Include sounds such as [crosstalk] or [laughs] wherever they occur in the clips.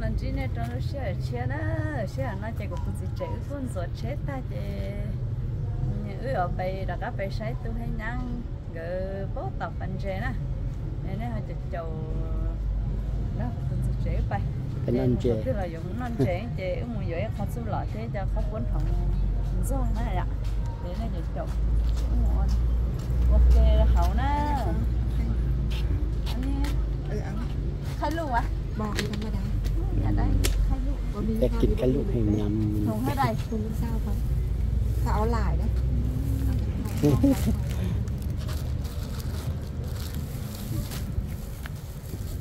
lần trước này trong lúc xe xe na xe nó chạy cũng chỉ chạy con rồi chết ta chạy ư ở bay đã các bay sai tu hay năng gỡ bố tập anh chế na, nên nó chạy chầu đó cũng chỉ chạy bay cái nón chế tức là dùng nón chè chế ư mua vậy không xu lọ thế cho không quấn phòng do này ạ để nó chạy chầu ok là hậu nè anh em khai luôn à bò đi không có đắng รมดา ở đây khai luôn บ่มีแต่กินกันลูกให้ย thùng hết đây คุณลูกสาวเขาเขาเอาหลายนะ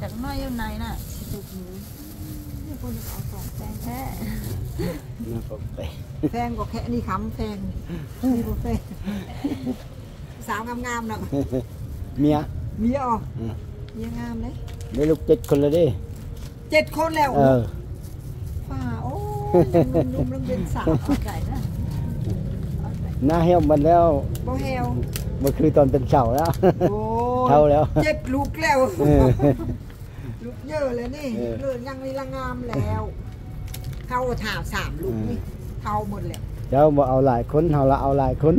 จากน้อยอยู่ไหนน่ะถูกหนูนี่คนเอาสองแฟนแท้ำน่าก็ไปแฟนก็แค่นี่คำแฟนนี่บ่แฟนสาวงามๆเนาะเมียเมียออกอืมเมียงามเลย ได้ลูกเจ็ดคนแล้วเดิ เจ็ดคนแล้วเออฝ่าโอ้ยยังหนุ่มๆยังเป็นสาวเอาไก่นะหน้าเหี่ยวหมันแล้วบ่แฮวมันคือตอนเป็นเสาแล้ว โอ้เท่าแล้วเจ็ดลูกแล้วเออ ลูกเยอะเลยนี่เออ เลือดยังนี่ละงามแล้วเท่าถามสามลูกนี่เท่าหมดแล้ว เจ้าบ่เอาหลายคนเราละเอาหลายคน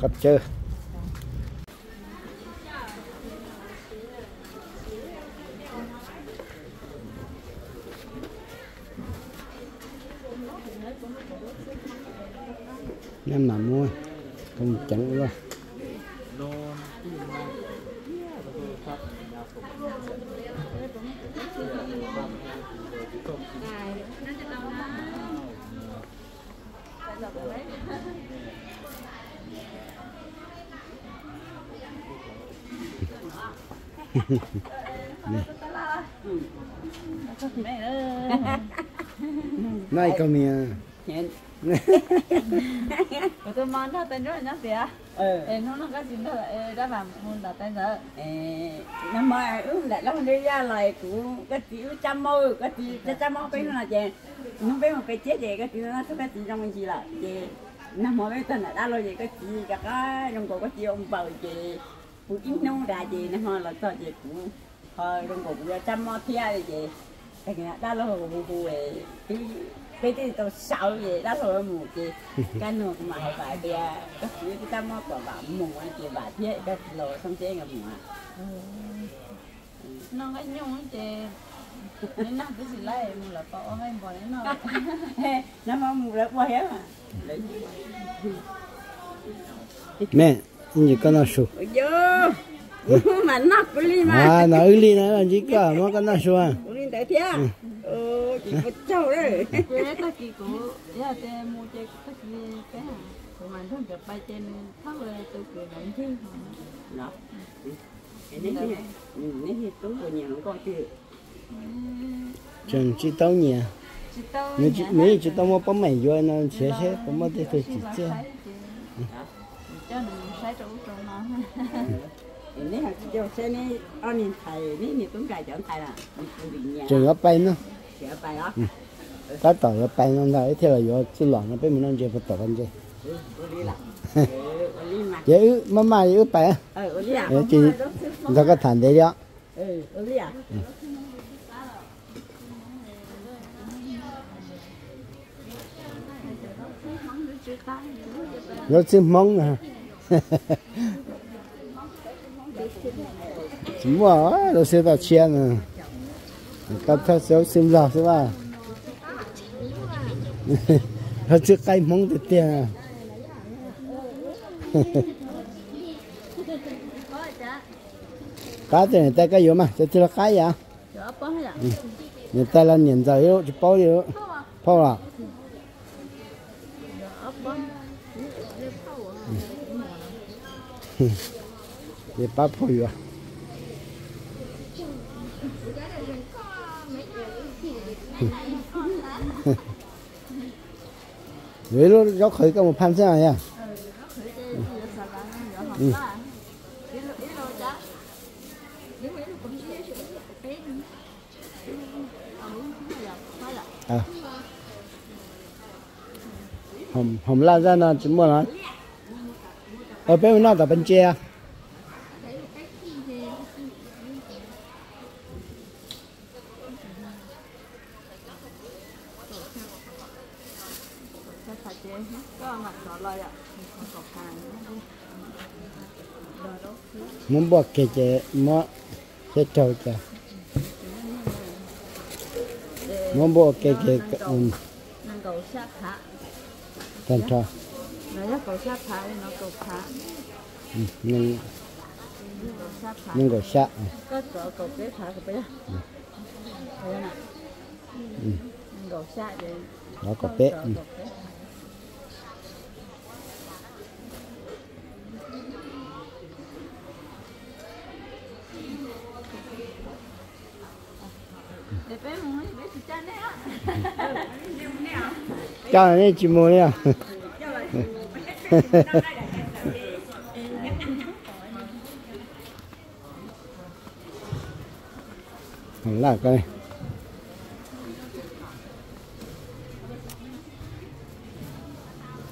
cắt chưa em nằm mua không chẳng luôn này con nè [laughs] tôi mong nó tên rồi nhá kìa. Ừ. Em nó nó cái gì đó đã làm muốn đặt tên rồi năm mai lại lắm đi ra lại cũng cái chữ trăm môi cái chữ trăm môi bên là chè. Nó bên một cái chết gì cái chữ nó cái chữ trong mình chỉ là năm mai bên tên là đã lo gì cái chữ cả cái trong cổ cái chữ ông bầu chè cũng ít nấu ra gì nó hoa là cho gì cũng thôi đừng cũng giờ chăm mo thia gì vậy? Thành ra đã là hồ hồ về cái cái cái tàu sáu gì đã là mù gì [laughs] cái nó mà họ phải bia các thứ cái chăm mo của bà mù anh chị bà thia cái lò xong chế ngầm mù nó cái nhung chị. Nên nó cái gì lại mù là có hay bỏ nó [laughs] nó mà mù là bỏ hết mà mẹ như cái nào số ừ. [laughs] mà nó cái mà. À nó cái gì nó chỉ cả mà cái nào số à. Cái đấy thế à? Ừ. Ờ chỉ có cháu đấy. [laughs] Cái ta chỉ có tao nhà nếu chỉ tao mà bấm mày vô nó sẽ sẽ bấm mà để tôi chỉ chơi cho đừng sai trụ trụ nó. [laughs] Nếu hàng cho xe này ăn nhìn thầy nếu như cũng cài chọn thầy là trường ở bay nữa trường ở bay đó. Ừ. Cá tỏi ở bay nó thấy thế là do xin lỗi nó biết mình ăn chơi phải tỏi ăn chơi dễ mà. Mà dễ bay chị nó có thành đấy đó. Nó xin mong nè chúng mở đồ xe vào chen cặp thắt xéo xem giờ xéo vào nó chưa cay mong được tiền cá thì người ta cái gì mà cho chưa cái gì à người ta là nhận giờ yếu chứ bao yếu, bao à? 也八倍啊！vậy nó nó khởi cái một pan thế này nha. Ừ. À. Hồng hồng la ra nó chỉ muốn nói ở bên nó là bên tre cái phải chế có mặt nó lời ạ có hàng đồ đó muốn bỏ hạ nhưng nhưng có sát có nè. Năng cầu sát để nó có bé để bé muốn bé chỉ chân đấy á. [laughs] Cho này chỉ mua nha [laughs] Đấy là cây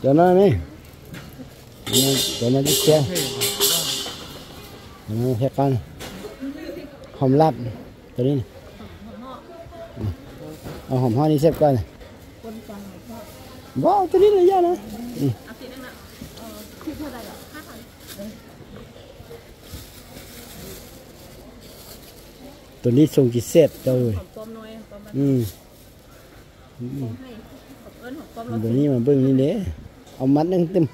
cho nó đi. Cho nó chút xe. Cho nó xe con hòm lạp cho đi này. Ở hòm hoa đi xếp con, này. Bó cho đi là ra nữa ตัวนี้ทรงกิเซตเจ้าเลยอืมตัวนี้มาเบิ้งนี่เด้เอามัดนึงเตึม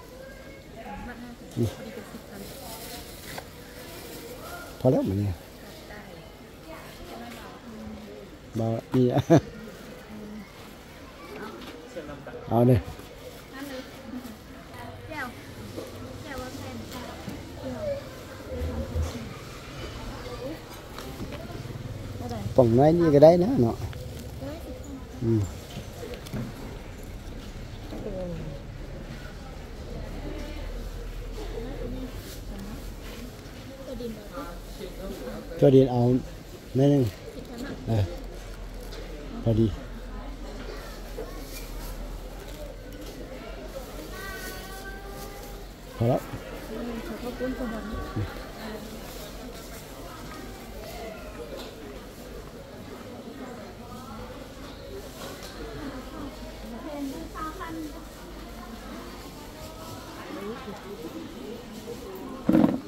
พอแล้วมันเนี่ยบ่อีเอาเลย còn nói như cái đấy nữa nọ. Ừ. cho điện ảo nên à, và đi. Ờ. Hello. Thank you.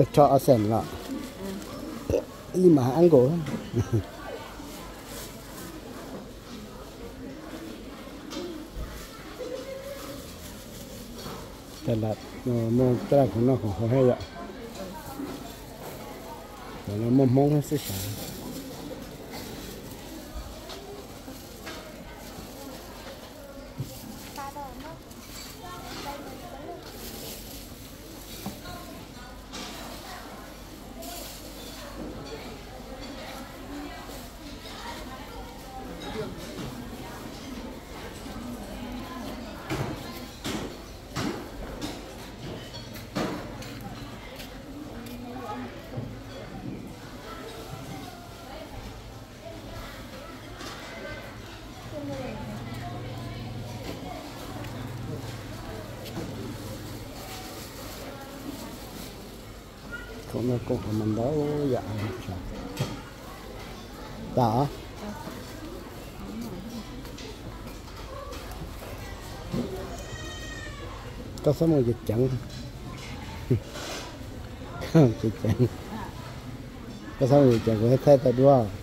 ม่นึงเออพอดีพอแล้ว ก็ชอบเอาเส้นละนี่มาอังโก ตลาดเอ่อมองตลาดของนอกของเขาให้อะแต่เรามองมองให้สื่อสา không cũng nó cũng không mình đâu dạ đó có số một dịch trận không [laughs] dịch trận có số một dịch trận của thế ta đúng không?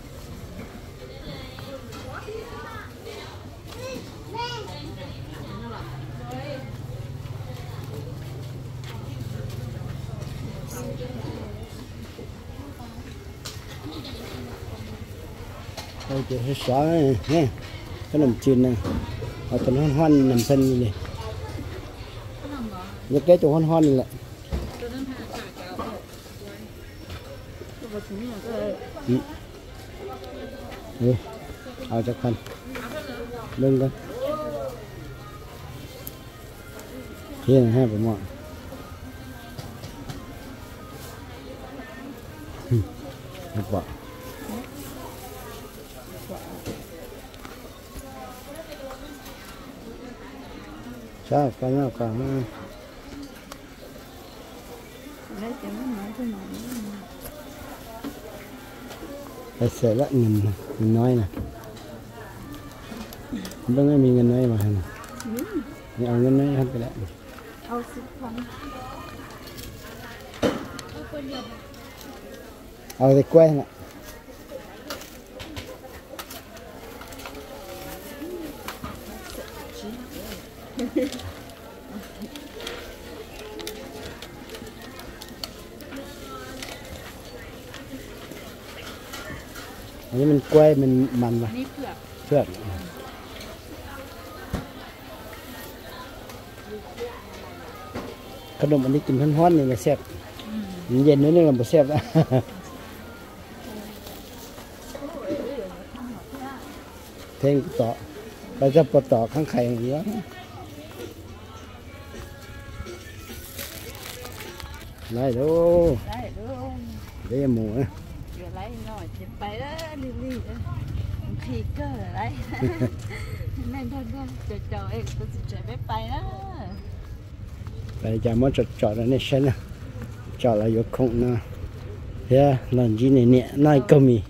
cái xóa cái nằm trên này. Ở tận hoan hoan nằm thân như này những cái chỗ hoan hoan này lại ừ. ừ. ở cho khăn lên con. Thế hai bà mọi Hãy subscribe Sao, cái nào cả mà. Lấy cho nó nói cho nó. Lấy xe ngân mình, mình nói nè. Vâng em mình gần đây mà hả? Ừ. Ở gần đây hết cái đấy. Ao xịt phong. Ao thì quen. อันนี้มันกล้วยมันมันวะ đi phượt เพื่อนขนมอันนี้กินร้อนๆนี่ก็แซ่บมันเย็นนิดนึงเราบ่แซ่บแล้วเพลงต่อเราจะปลดต่อข้างไข่อย่างนี้วะได้ดู đấy đúng เรียห lại luôn đây mùa lấy nồi chụp bay đó li li thì cơ đấy. [laughs] Nên thôi thôi chờ chờ em tôi sẽ đó. Bây giờ mới chờ chờ là nên xem chờ là vô không nó thế lần gì này nè, nay cơ mì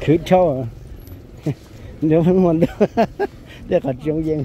cứ cho. Nếu không muốn được [laughs] để còn trong riêng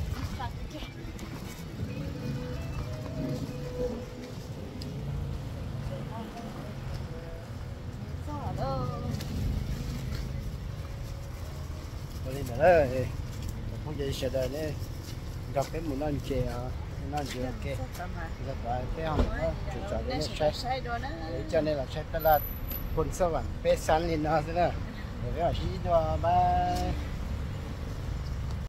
ờ không gì sẽ đây này gặp cái muốn ăn chè à ăn chè ok gặp lại cái hồng đó chủ trò cái này sai cho nên là sai ta là quân sơ bản pê san lên nó thế nào. Để cái gì đó mà